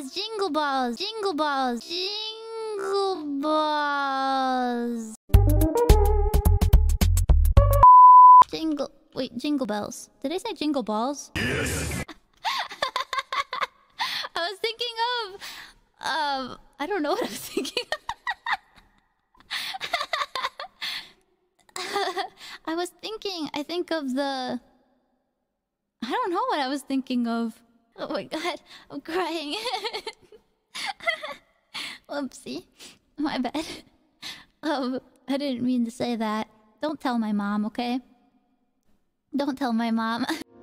was Jingle Balls. Jingle Balls. Jingle Balls. Jingle. Wait, Jingle Bells. Did I say Jingle Balls? Yes. I was thinking of. Um, I don't know what I was thinking. I was thinking. I think of the. I don't know what I was thinking of. Oh my god, I'm crying. Whoopsie. My bad. Um, I didn't mean to say that. Don't tell my mom, okay? Don't tell my mom.